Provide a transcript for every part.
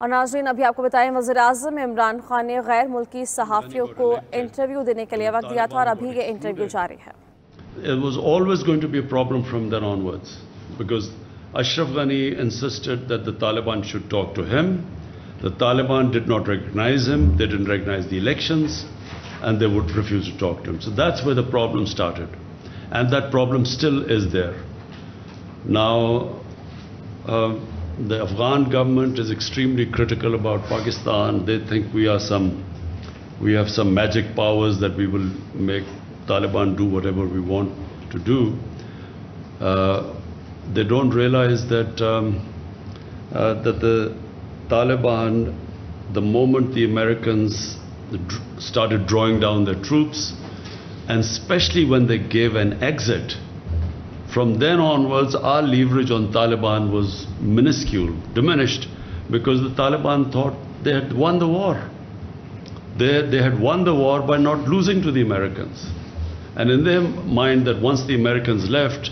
اور ناظرین ابھی آپ کو بتائیں وزیراعظم عمران خان نے غیر ملکی صحافیوں کو انٹرویو دینے کے لیے وقت دیا تھا اور ابھی یہ انٹرویو جاری ہے It was always going to be a problem from then onwards because Ashraf Ghani insisted that the Taliban should talk to him. The Taliban did not recognize him. They didn't recognize the elections and they would refuse to talk to him. So that's where the problem started. And that problem still is there. Now, uh, the Afghan government is extremely critical about Pakistan. They think we are some, we have some magic powers that we will make Taliban do whatever we want to do. Uh, they don't realize that um, uh, that the Taliban, the moment the Americans started drawing down their troops, and especially when they gave an exit, from then onwards, our leverage on Taliban was minuscule, diminished, because the Taliban thought they had won the war. They, they had won the war by not losing to the Americans. And in their mind, that once the Americans left,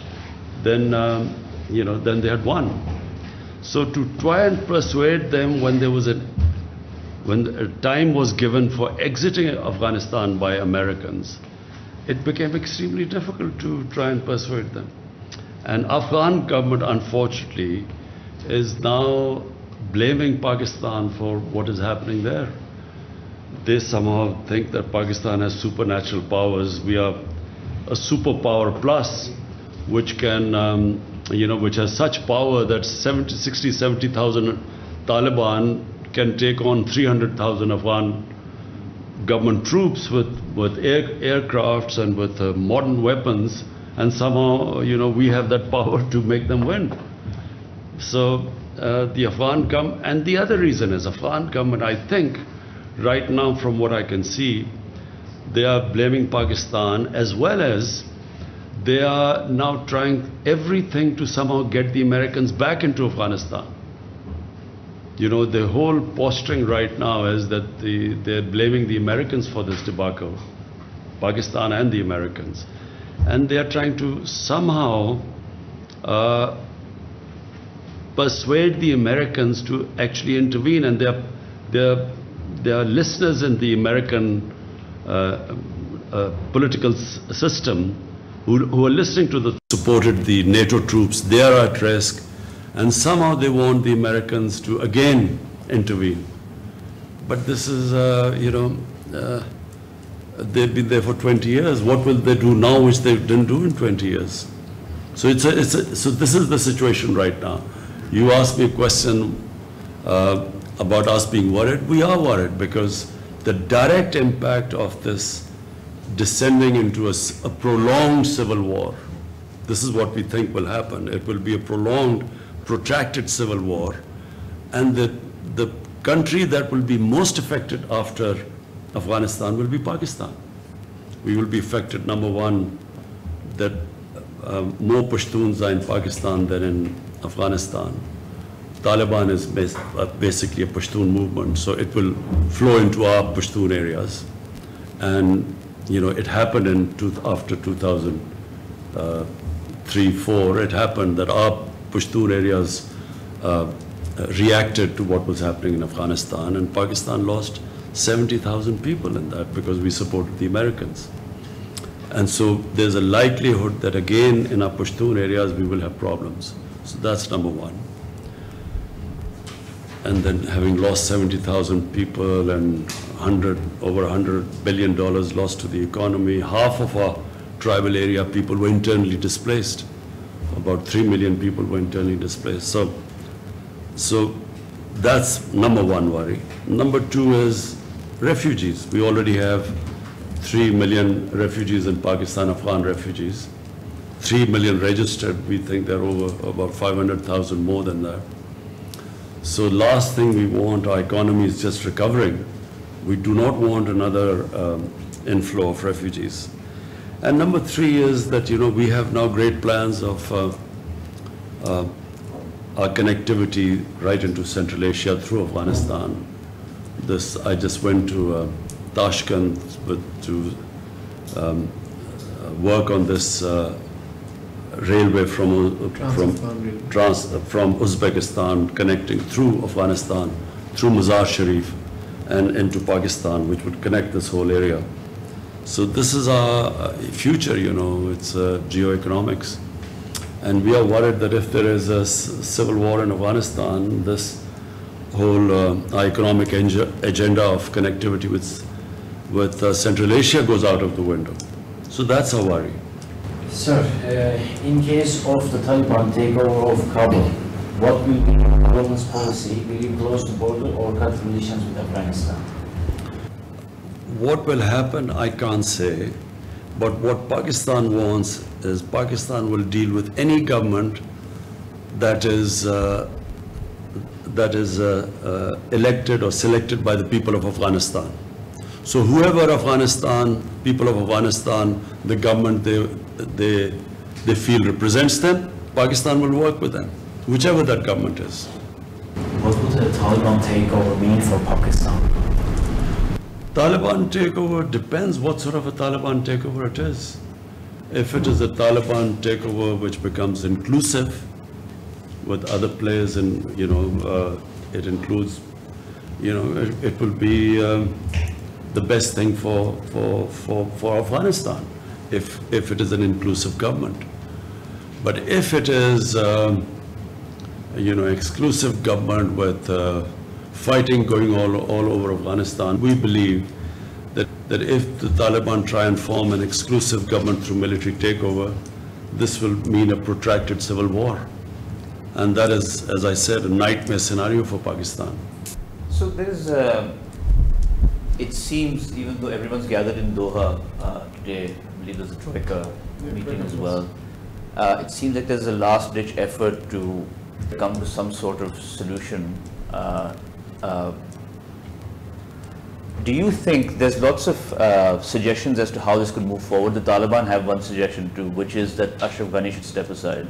then, um, you know, then they had won. So to try and persuade them when there was a when a time was given for exiting Afghanistan by Americans, it became extremely difficult to try and persuade them. And Afghan government, unfortunately, is now blaming Pakistan for what is happening there. They somehow think that Pakistan has supernatural powers. We are a superpower plus, which can, um, you know, which has such power that 70, 60, 70,000 Taliban can take on 300,000 Afghan government troops with, with air, aircrafts and with uh, modern weapons, and somehow, you know, we have that power to make them win. So uh, the Afghan come, and the other reason is Afghan government, I think, right now from what I can see, they are blaming Pakistan as well as they are now trying everything to somehow get the Americans back into Afghanistan. You know, the whole posturing right now is that the, they're blaming the Americans for this debacle, Pakistan and the Americans. And they're trying to somehow uh, persuade the Americans to actually intervene. And there, there are listeners in the American uh, uh, political system who, who are listening to the supported the NATO troops. They are at risk, and somehow they want the Americans to again intervene. But this is, uh, you know, uh, they've been there for 20 years. What will they do now which they didn't do in 20 years? So it's a, it's a, so this is the situation right now. You asked me a question uh, about us being worried. We are worried because the direct impact of this descending into a prolonged civil war. This is what we think will happen. It will be a prolonged, protracted civil war. And the, the country that will be most affected after Afghanistan will be Pakistan. We will be affected, number one, that uh, more Pashtuns are in Pakistan than in Afghanistan. Taliban is bas- uh, basically a Pashtun movement, so it will flow into our Pashtun areas. And, you know, it happened in, two, after 2003, 4, it happened that our Pashtun areas uh, reacted to what was happening in Afghanistan, and Pakistan lost 70,000 people in that because we supported the Americans. And so there's a likelihood that again in our Pashtun areas we will have problems. So that's number one. And then having lost 70,000 people and 100, over 100 billion dollars lost to the economy, half of our tribal area people were internally displaced. About 3 million people were internally displaced. So, so that's number one worry. Number two is refugees. We already have 3 million refugees in Pakistan, Afghan refugees. 3 million registered. We think there are over about 500,000 more than that. So last thing we want, our economy is just recovering. We do not want another um, inflow of refugees. And number three is that, you know, we have now great plans of uh, uh, our connectivity right into Central Asia through Afghanistan. This, I just went to uh, Tashkent with, to um, uh, work on this uh, railway from, uh, from, railway. trans, from Uzbekistan connecting through Afghanistan through Mazar Sharif and into Pakistan, which would connect this whole area. So this is our uh, future, you know, it's uh, geoeconomics. And we are worried that if there is a civil war in Afghanistan, this whole uh, economic agenda of connectivity with, with uh, Central Asia goes out of the window. So that's our worry. Sir, uh, in case of the Taliban takeover of Kabul, what will be the government's policy? Will you close the border or cut relations with Afghanistan? What will happen, I can't say. But what Pakistan wants is Pakistan will deal with any government that is uh, that is uh, uh, elected or selected by the people of Afghanistan. So whoever Afghanistan, people of Afghanistan, the government they, they, they feel represents them, Pakistan will work with them, whichever that government is. What would the Taliban takeover mean for Pakistan? Taliban takeover depends what sort of a Taliban takeover it is. If it is a Taliban takeover which becomes inclusive, with other players and, you know, uh, it includes, you know, it, it will be um, the best thing for, for, for, for Afghanistan if, if it is an inclusive government. But if it is, um, you know, exclusive government with uh, fighting going all, all over Afghanistan, we believe that, that if the Taliban try and form an exclusive government through military takeover, this will mean a protracted civil war. And that is, as I said, a nightmare scenario for Pakistan. So there is, uh, it seems, even though everyone's gathered in Doha uh, today, I believe there's a Troika meeting as well, uh, it seems like there's a last-ditch effort to come to some sort of solution. Uh, uh, do you think there's lots of uh, suggestions as to how this could move forward? The Taliban have one suggestion too, which is that Ashraf Ghani should step aside.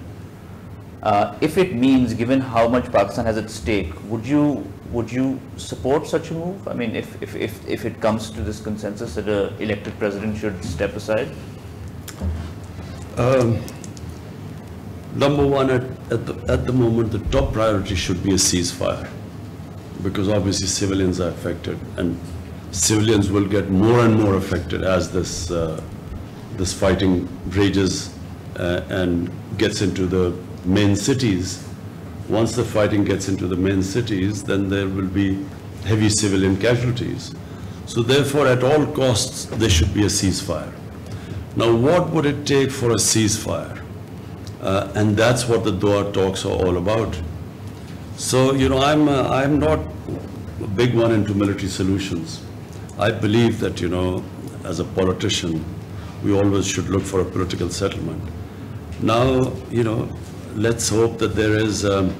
Uh, if it means, given how much Pakistan has at stake, would you would you support such a move? I mean, if if if, if it comes to this consensus that an elected president should step aside. Um, number one, at, at, the, at the moment, the top priority should be a ceasefire because obviously civilians are affected and civilians will get more and more affected as this, uh, this fighting rages uh, and gets into the main cities, once the fighting gets into the main cities, then there will be heavy civilian casualties. So therefore, at all costs, there should be a ceasefire. Now, what would it take for a ceasefire? Uh, and that's what the Doha talks are all about. So, you know, I'm, uh, I'm not a big one into military solutions. I believe that, you know, as a politician, we always should look for a political settlement. Now, you know, let's hope that there is, um,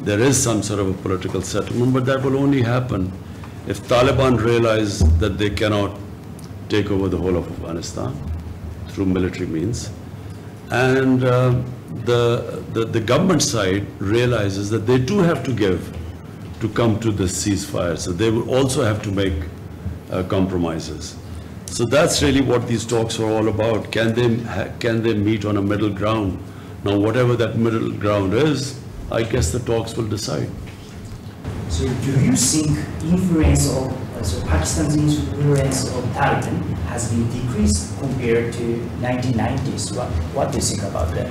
there is some sort of a political settlement, but that will only happen if Taliban realize that they cannot take over the whole of Afghanistan through military means. And uh, the, the, the government side realizes that they do have to give to come to this ceasefire. So they will also have to make uh, compromises. So that's really what these talks are all about. Can they, can they meet on a middle ground now, whatever that middle ground is, I guess the talks will decide. So, do you think influence of so Pakistan's influence of Taliban has been decreased compared to 1990s? What, what do you think about that?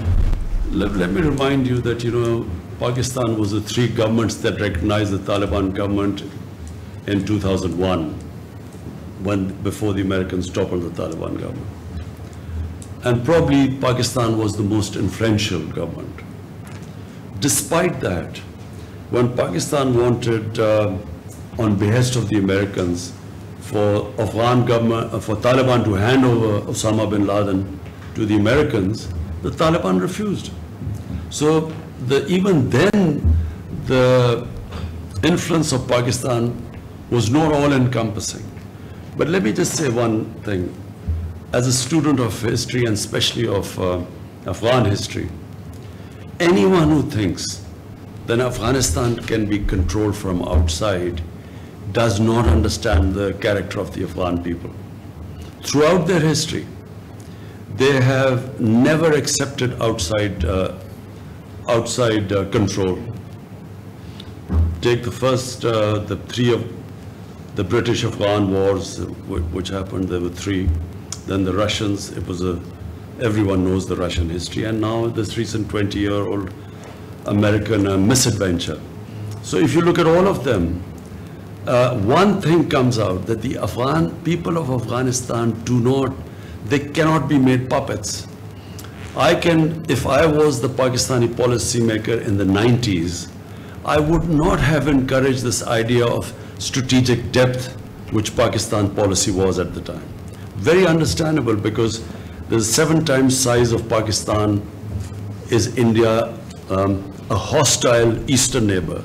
Let, let me remind you that you know Pakistan was the three governments that recognized the Taliban government in 2001, when before the Americans toppled the Taliban government. And probably Pakistan was the most influential government. Despite that, when Pakistan wanted, uh, on behest of the Americans, for Afghan government, uh, for Taliban to hand over Osama bin Laden to the Americans, the Taliban refused. So the, even then, the influence of Pakistan was not all encompassing. But let me just say one thing as a student of history and especially of uh, Afghan history, anyone who thinks that Afghanistan can be controlled from outside does not understand the character of the Afghan people. Throughout their history, they have never accepted outside, uh, outside uh, control. take the first, uh, the three of the British Afghan wars, which happened, there were three. Then the Russians, it was a, everyone knows the Russian history. And now this recent 20-year-old American uh, misadventure. So if you look at all of them, uh, one thing comes out that the Afghan people of Afghanistan do not, they cannot be made puppets. I can, if I was the Pakistani policymaker in the 90s, I would not have encouraged this idea of strategic depth, which Pakistan policy was at the time. Very understandable because the seven times size of Pakistan is India, um, a hostile eastern neighbor.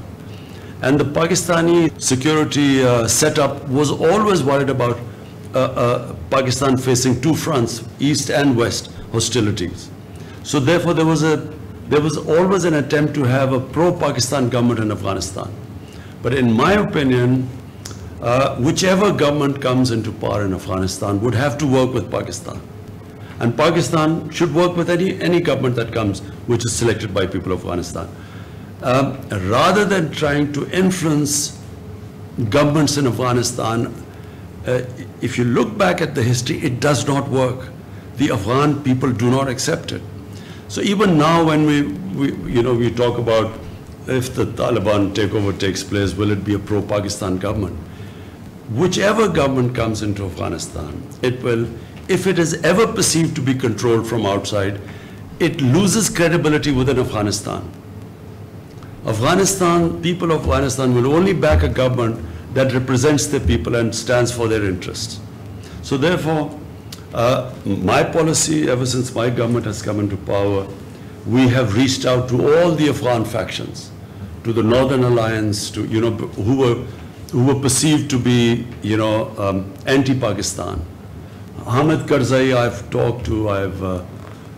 And the Pakistani security uh, setup was always worried about uh, uh, Pakistan facing two fronts, east and west hostilities. So therefore, there was a there was always an attempt to have a pro-Pakistan government in Afghanistan. But in my opinion, uh, whichever government comes into power in Afghanistan would have to work with Pakistan. And Pakistan should work with any, any government that comes, which is selected by people of Afghanistan. Um, rather than trying to influence governments in Afghanistan, uh, if you look back at the history, it does not work. The Afghan people do not accept it. So even now when we, we you know, we talk about if the Taliban takeover takes place, will it be a pro-Pakistan government? Whichever government comes into Afghanistan, it will, if it is ever perceived to be controlled from outside, it loses credibility within Afghanistan. Afghanistan, people of Afghanistan will only back a government that represents their people and stands for their interests. So therefore, uh, my policy, ever since my government has come into power, we have reached out to all the Afghan factions, to the Northern Alliance, to, you know, who were, who were perceived to be, you know, um, anti-Pakistan. Hamid Karzai I've talked to, I've, uh,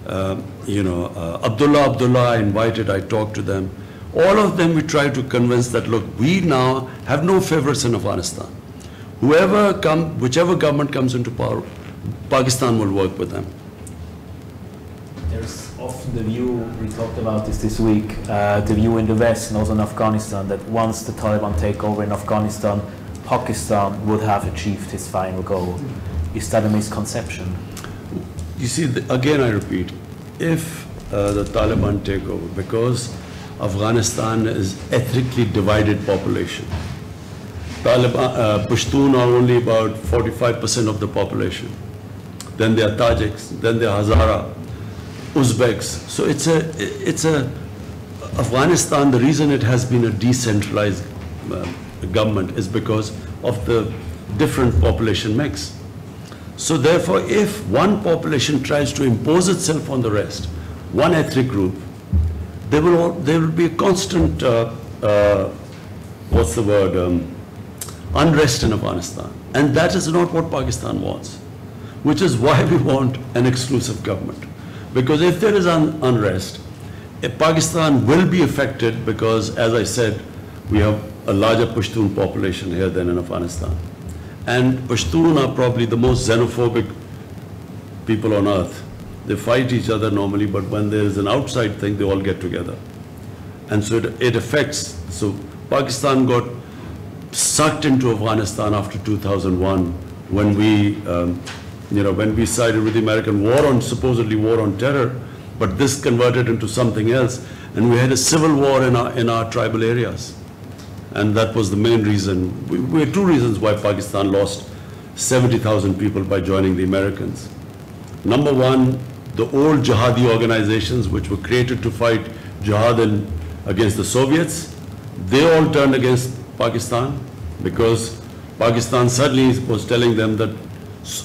uh, you know, uh, Abdullah Abdullah I invited, I talked to them. All of them we try to convince that, look, we now have no favorites in Afghanistan. Whoever come, whichever government comes into power, Pakistan will work with them. The view, we talked about this this week, uh, the view in the West and also in Afghanistan that once the Taliban take over in Afghanistan, Pakistan would have achieved its final goal. Is that a misconception? You see, the, again I repeat, if uh, the Taliban take over, because Afghanistan is ethnically divided population. Taliban, uh, Pashtun are only about 45% of the population. Then there are Tajiks, then there are Hazara, Uzbeks. So it's a, it's a, Afghanistan, the reason it has been a decentralized uh, government is because of the different population mix. So therefore, if one population tries to impose itself on the rest, one ethnic group, there will, all, there will be a constant, uh, uh, what's the word, um, unrest in Afghanistan. And that is not what Pakistan wants, which is why we want an exclusive government. Because if there is un unrest, Pakistan will be affected because, as I said, we have a larger Pashtun population here than in Afghanistan. And Pashtun are probably the most xenophobic people on earth. They fight each other normally, but when there is an outside thing, they all get together. And so it, it affects, so Pakistan got sucked into Afghanistan after 2001 when we, um, you know, when we sided with the American war on, supposedly war on terror, but this converted into something else. And we had a civil war in our, in our tribal areas. And that was the main reason. We, we had two reasons why Pakistan lost 70,000 people by joining the Americans. Number one, the old jihadi organizations which were created to fight jihad in, against the Soviets, they all turned against Pakistan because Pakistan suddenly was telling them that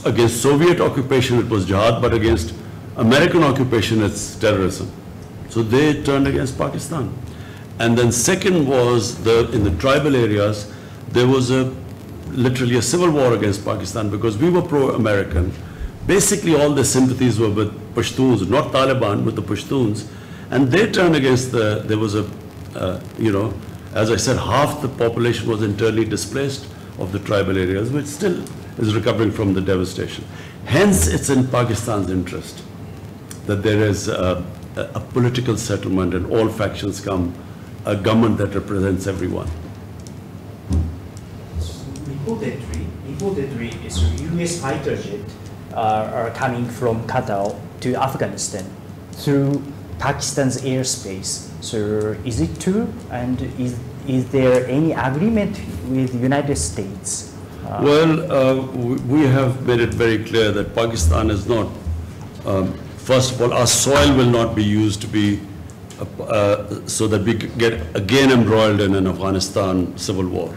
against Soviet occupation it was jihad, but against American occupation it's terrorism. So they turned against Pakistan. And then second was the, in the tribal areas, there was a, literally a civil war against Pakistan because we were pro-American. Basically all the sympathies were with Pashtuns, not Taliban, with the Pashtuns. And they turned against the, there was a, uh, you know, as I said, half the population was internally displaced of the tribal areas, which still is recovering from the devastation. Hence, it's in Pakistan's interest that there is a, a political settlement and all factions come, a government that represents everyone. reportedly, reportedly, so U.S. fighter jet uh, are coming from Qatar to Afghanistan through Pakistan's airspace. So is it true? And is, is there any agreement with United States? Well, uh, we have made it very clear that Pakistan is not, um, first of all, our soil will not be used to be, uh, uh, so that we get again embroiled in an Afghanistan civil war.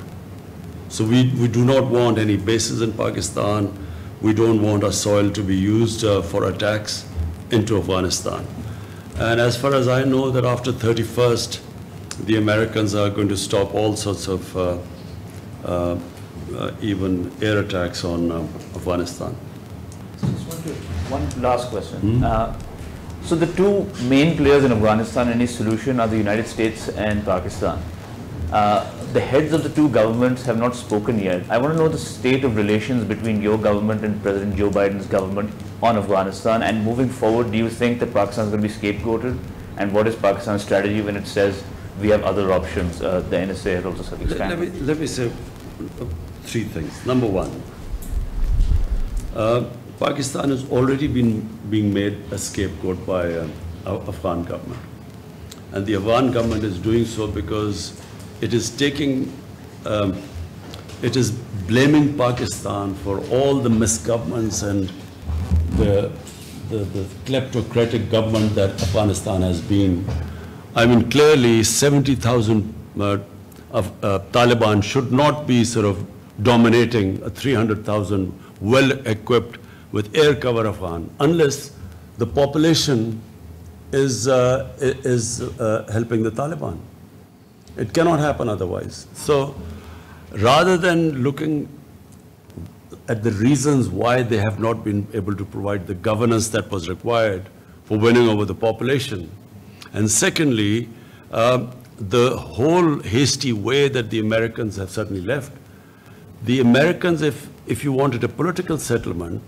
So we, we do not want any bases in Pakistan. We don't want our soil to be used uh, for attacks into Afghanistan. And as far as I know, that after 31st, the Americans are going to stop all sorts of uh, uh, even air attacks on um, Afghanistan. One last question. Uh, So the two main players in Afghanistan and its solution are the United States and Pakistan. Uh, The heads of the two governments have not spoken yet. I want to know the state of relations between your government and President Joe Biden's government on Afghanistan. And moving forward, do you think that Pakistan is going to be scapegoated? And what is Pakistan's strategy when it says we have other options? Uh, The NSA has also said Let let me, let me say uh, three things. Number one, uh, Pakistan has already been being made a scapegoat by uh, Afghan government. And the Afghan government is doing so because it is taking, um, it is blaming Pakistan for all the misgovernments and the, the, the kleptocratic government that Afghanistan has been. I mean, clearly 70,000 uh, of uh, Taliban should not be sort of dominating a 300,000 well-equipped with air cover Afghan unless the population is, uh, is uh, helping the Taliban. It cannot happen otherwise. So rather than looking at the reasons why they have not been able to provide the governance that was required for winning over the population. And secondly, um, the whole hasty way that the Americans have certainly left. The Americans, if, if you wanted a political settlement,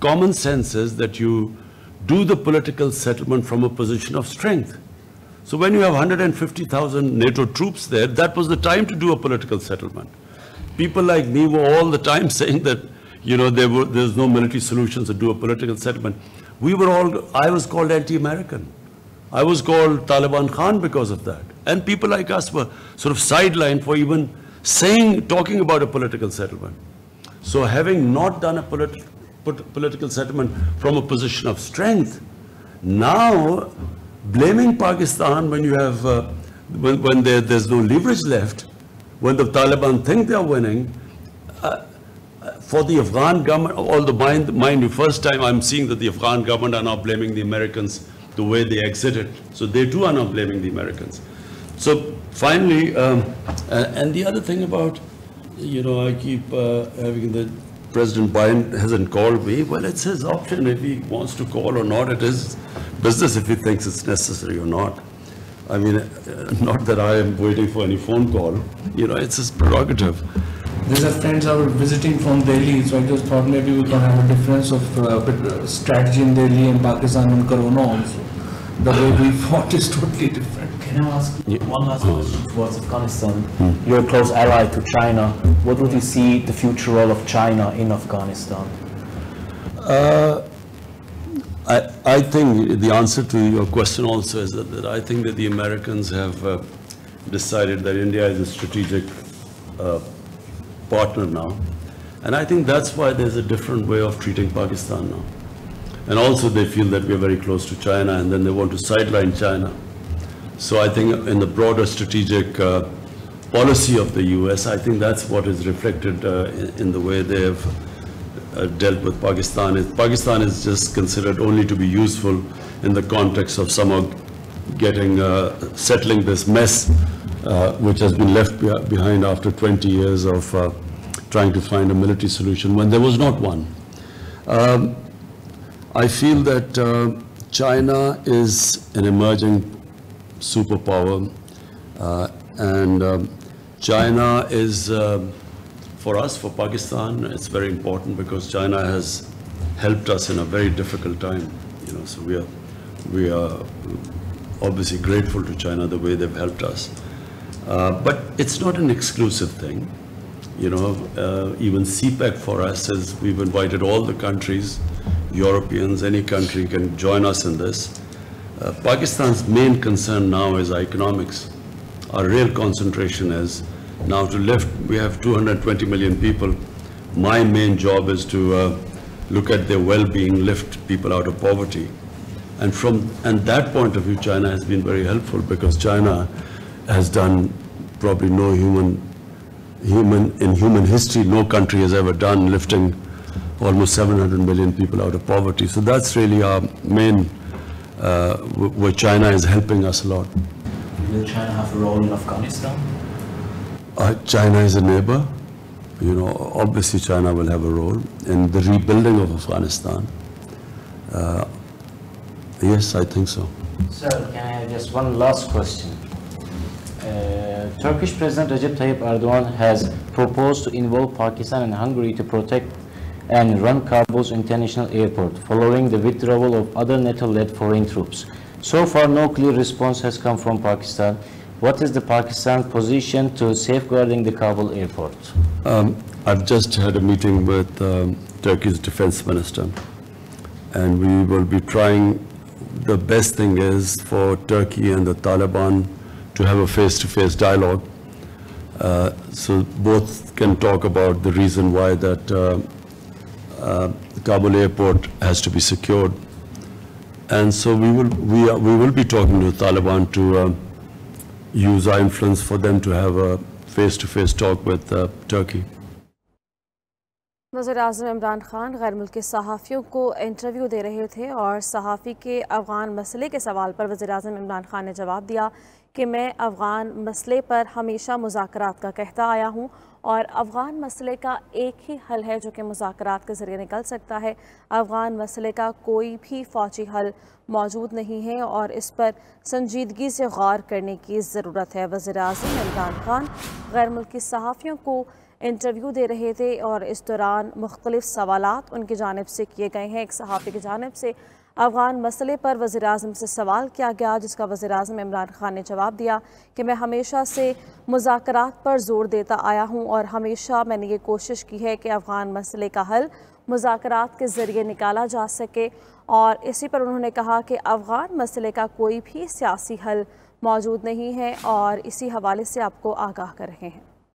common sense is that you do the political settlement from a position of strength. So when you have 150,000 NATO troops there, that was the time to do a political settlement. People like me were all the time saying that, you know, there were, there's no military solutions to do a political settlement. We were all, I was called anti-American. I was called Taliban Khan because of that. And people like us were sort of sidelined for even saying, talking about a political settlement. So having not done a political settlement from a position of strength, now blaming Pakistan when you have, uh, when, when there, there's no leverage left, when the Taliban think they're winning, uh, uh, for the Afghan government, although mind, mind you, first time I'm seeing that the Afghan government are now blaming the Americans the way they exited. So they too are now blaming the Americans. So finally, um, and the other thing about, you know, I keep uh, having the President Biden hasn't called me. Well, it's his option if he wants to call or not. It is business if he thinks it's necessary or not. I mean, uh, not that I am waiting for any phone call. You know, it's his prerogative. These are friends I are visiting from Delhi, so I just thought maybe we can have a difference of uh, uh, strategy in Delhi and Pakistan and Corona also. The way we fought is totally different. Can I ask Yeah. one last question towards Afghanistan? You're a close ally to China. What would you see the future role of China in Afghanistan? I, I think the answer to your question also is that, that I think that the Americans have uh, decided that India is a strategic uh, partner now. And I think that's why there's a different way of treating Pakistan now. And also they feel that we're very close to China and then they want to sideline China. So I think in the broader strategic uh, policy of the US, I think that's what is reflected uh, in, the way they have uh, dealt with Pakistan. Pakistan is just considered only to be useful in the context of somehow getting, uh, settling this mess uh, which has been left be- behind after 20 years of uh, trying to find a military solution when there was not one. Um, I feel that China is an emerging superpower, uh, and um, China is, um, for us, for Pakistan, it's very important because China has helped us in a very difficult time. You know, so we are, we are obviously grateful to China the way they've helped us. Uh, but it's not an exclusive thing. You know, uh, even CPEC for us is we've invited all the countries, Europeans, any country can join us in this. Uh, Pakistan's main concern now is economics. Our real concentration is now to lift, we have 220 million people. My main job is to uh, look at their well-being, lift people out of poverty. And from and that point of view, China has been very helpful because China has done probably no human human in human history, no country has ever done lifting almost 700 million people out of poverty. So that's really our main, where China is helping us a lot. Will China have a role in Afghanistan? Uh, China is a neighbor. You know, obviously China will have a role in the rebuilding of Afghanistan. Uh, yes, I think so. Sir, can I have just one last question? Uh, Turkish President Recep Tayyip Erdogan has proposed to involve Pakistan and Hungary to protect and run Kabul's international airport following the withdrawal of other NATO-led foreign troops. So far, no clear response has come from Pakistan. What is the Pakistan position to safeguarding the Kabul airport? Um, I've just had a meeting with um, Turkey's defense minister, and we will be trying. The best thing is for Turkey and the Taliban to have a face-to-face dialogue, uh, so both can talk about the reason why that uh, Uh, Kabul airport has to be secured. And so we will, we, are, we will be talking to the Taliban to uh, use our influence for them to have a face-to-face -face talk with uh, Turkey. وزیر اعظم عمران خان غیر ملکی صحافیوں کو interview دے رہے تھے اور صحافی کے افغان مسئلے کے سوال پر وزیر اعظم عمران خان نے جواب دیا کہ میں افغان مسئلے پر ہمیشہ مذاکرات کا کہتا آیا ہوں اور افغان مسئلے کا ایک ہی حل ہے جو کہ مذاکرات کے ذریعے نکل سکتا ہے۔ افغان مسئلے کا کوئی بھی فوجی حل موجود نہیں ہے اور اس پر سنجیدگی سے غور کرنے کی ضرورت ہے۔ وزیر اعظم عمران خان غیر ملکی صحافیوں کو انٹرویو دے رہے تھے اور اس دوران مختلف سوالات ان کی جانب سے کیے گئے ہیں۔ ایک صحافی کی جانب سے افغان مسئلے پر وزیر اعظم سے سوال کیا گیا، جس کا وزیر اعظم عمران خان نے جواب دیا کہ میں ہمیشہ سے مذاکرات پر زور دیتا آیا ہوں اور ہمیشہ میں نے یہ کوشش کی ہے کہ افغان مسئلے کا حل مذاکرات کے ذریعے نکالا جا سکے اور اسی پر انہوں نے کہا کہ افغان مسئلے کا کوئی بھی سیاسی حل موجود نہیں ہے اور اسی حوالے سے آپ کو آگاہ کر رہے ہیں۔